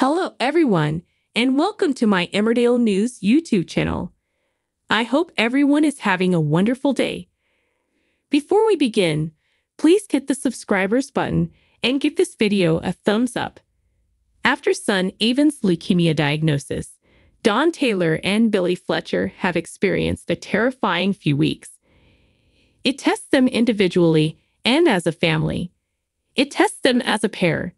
Hello, everyone, and welcome to my Emmerdale News YouTube channel. I hope everyone is having a wonderful day. Before we begin, please hit the subscribers button and give this video a thumbs up. After son Evan's leukemia diagnosis, Dawn Taylor and Billy Fletcher have experienced a terrifying few weeks. It tests them individually and as a family. It tests them as a pair.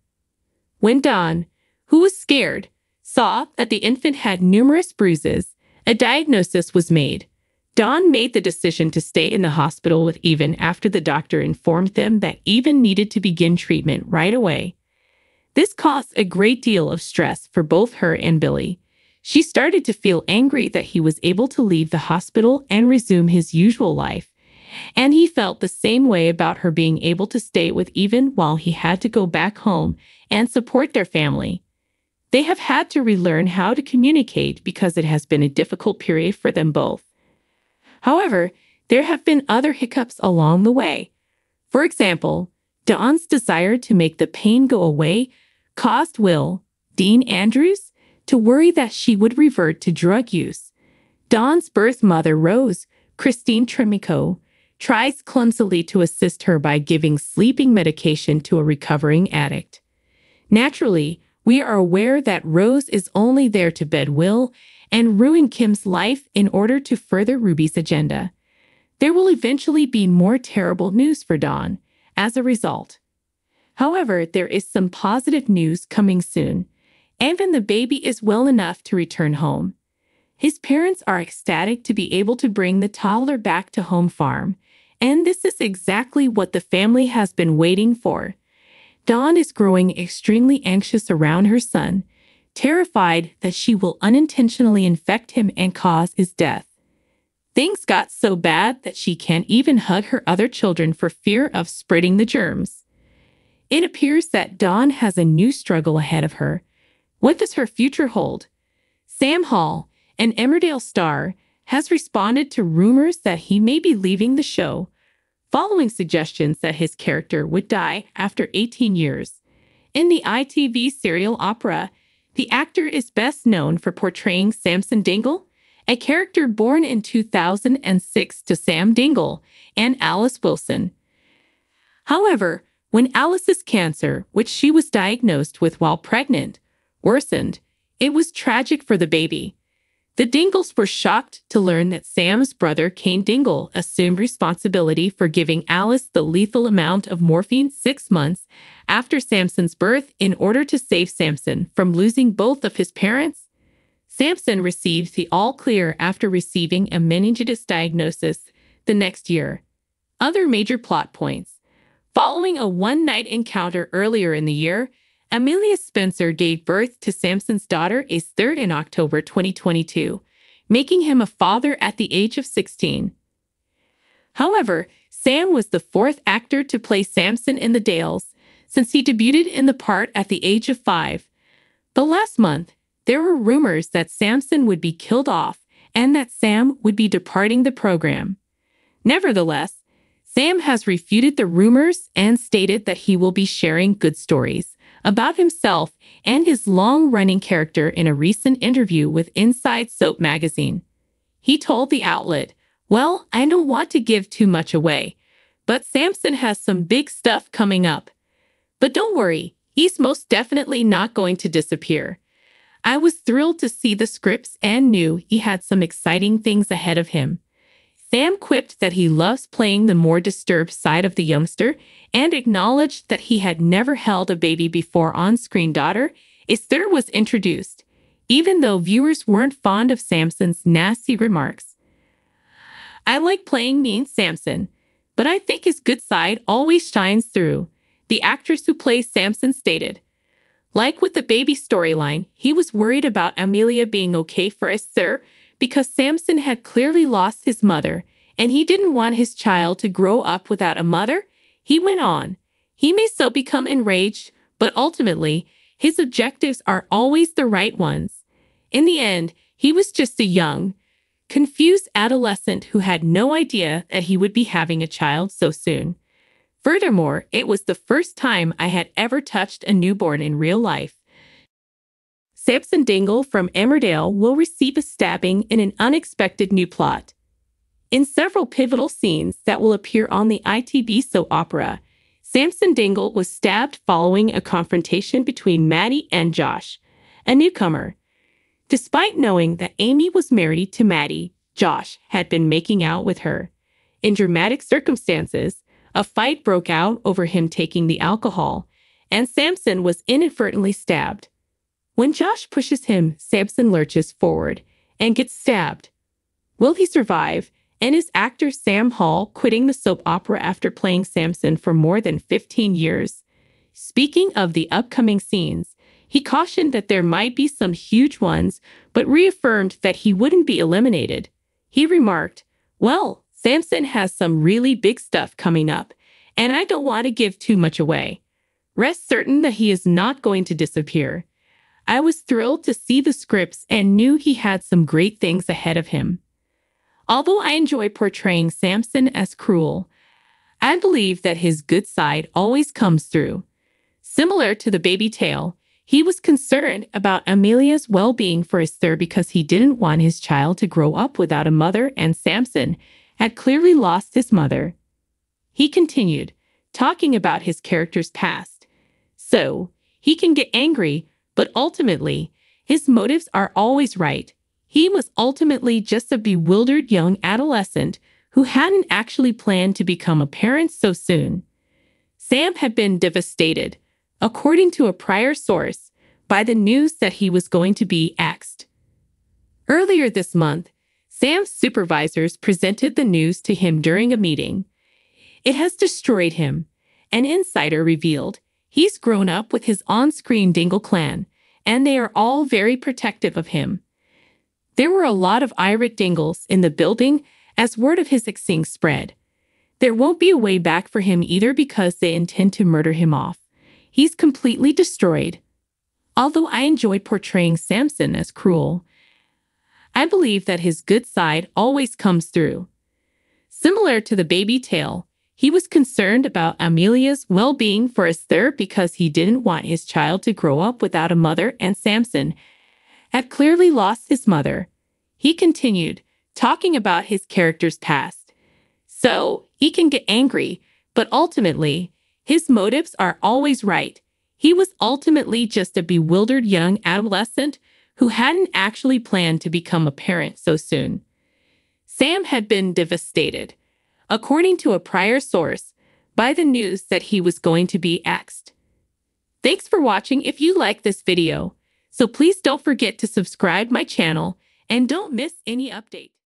When Dawn, who was scared, saw that the infant had numerous bruises, a diagnosis was made. Dawn made the decision to stay in the hospital with Evan after the doctor informed them that Evan needed to begin treatment right away. This caused a great deal of stress for both her and Billy. She started to feel angry that he was able to leave the hospital and resume his usual life. And he felt the same way about her being able to stay with Evan while he had to go back home and support their family. They have had to relearn how to communicate because it has been a difficult period for them both. However, there have been other hiccups along the way. For example, Dawn's desire to make the pain go away caused Will, Dean Andrews, to worry that she would revert to drug use. Dawn's birth mother, Rose, Christine Tremarco, tries clumsily to assist her by giving sleeping medication to a recovering addict. Naturally, we are aware that Rose is only there to bed Will and ruin Kim's life in order to further Ruby's agenda. There will eventually be more terrible news for Dawn as a result. However, there is some positive news coming soon. Evan the baby is well enough to return home. His parents are ecstatic to be able to bring the toddler back to home farm, and this is exactly what the family has been waiting for. Dawn is growing extremely anxious around her son, terrified that she will unintentionally infect him and cause his death. Things got so bad that she can't even hug her other children for fear of spreading the germs. It appears that Dawn has a new struggle ahead of her. What does her future hold? Sam Hall, an Emmerdale star, has responded to rumors that he may be leaving the show, following suggestions that his character would die after 18 years. In the ITV serial opera, the actor is best known for portraying Samson Dingle, a character born in 2006 to Sam Dingle and Alice Wilson. However, when Alice's cancer, which she was diagnosed with while pregnant, worsened, it was tragic for the baby. The Dingles were shocked to learn that Sam's brother, Cain Dingle, assumed responsibility for giving Alice the lethal amount of morphine six months after Samson's birth in order to save Samson from losing both of his parents. Samson received the all clear after receiving a meningitis diagnosis the next year. Other major plot points. Following a one night encounter earlier in the year, Amelia Spencer gave birth to Samson's daughter Esther in October 2022, making him a father at the age of 16. However, Sam was the fourth actor to play Samson in The Dales since he debuted in the part at the age of five. But last month, there were rumors that Samson would be killed off and that Sam would be departing the program. Nevertheless, Sam has refuted the rumors and stated that he will be sharing good stories about himself and his long running character in a recent interview with Inside Soap magazine. He told the outlet, Well, I don't want to give too much away, but Samson has some big stuff coming up. But don't worry, he's most definitely not going to disappear. I was thrilled to see the scripts and knew he had some exciting things ahead of him. Sam quipped that he loves playing the more disturbed side of the youngster and acknowledged that he had never held a baby before on screen daughter, Esther was introduced, even though viewers weren't fond of Samson's nasty remarks. I like playing mean Samson, but I think his good side always shines through, the actress who plays Samson stated. Like with the baby storyline, he was worried about Amelia being okay for Esther because Samson had clearly lost his mother and he didn't want his child to grow up without a mother. He went on. He may still become enraged, but ultimately, his objectives are always the right ones. In the end, he was just a young, confused adolescent who had no idea that he would be having a child so soon. Furthermore, it was the first time I had ever touched a newborn in real life. Samson Dingle from Emmerdale will receive a stabbing in an unexpected new plot. In several pivotal scenes that will appear on the ITV soap opera, Samson Dingle was stabbed following a confrontation between Maddie and Josh, a newcomer. Despite knowing that Amy was married to Maddie, Josh had been making out with her. In dramatic circumstances, a fight broke out over him taking the alcohol, and Samson was inadvertently stabbed. When Josh pushes him, Samson lurches forward and gets stabbed. Will he survive? And is actor Sam Hall quitting the soap opera after playing Samson for more than 15 years? Speaking of the upcoming scenes, he cautioned that there might be some huge ones, but reaffirmed that he wouldn't be eliminated. He remarked, Well, Samson has some really big stuff coming up, and I don't want to give too much away. Rest certain that he is not going to disappear. I was thrilled to see the scripts and knew he had some great things ahead of him. Although I enjoy portraying Samson as cruel, I believe that his good side always comes through. Similar to the baby tale, he was concerned about Amelia's well being for his Esther because he didn't want his child to grow up without a mother, and Samson had clearly lost his mother. He continued, talking about his character's past. So, he can get angry, but ultimately, his motives are always right. He was ultimately just a bewildered young adolescent who hadn't actually planned to become a parent so soon. Sam had been devastated, according to a prior source, by the news that he was going to be axed. Earlier this month, Sam's supervisors presented the news to him during a meeting. It has destroyed him. An insider revealed he's grown up with his on screen Dingle clan, and they are all very protective of him. There were a lot of irate Dingles in the building as word of his axing spread. There won't be a way back for him either because they intend to murder him off. He's completely destroyed. Although I enjoy portraying Samson as cruel, I believe that his good side always comes through. Similar to the baby tale, he was concerned about Amelia's well being for Esther because he didn't want his child to grow up without a mother, and Samson had clearly lost his mother. He continued, talking about his character's past. So, he can get angry, but ultimately, his motives are always right. He was ultimately just a bewildered young adolescent who hadn't actually planned to become a parent so soon. Sam had been devastated, according to a prior source, by the news that he was going to be axed. Thanks for watching if you like this video, so please don't forget to subscribe my channel and don't miss any update.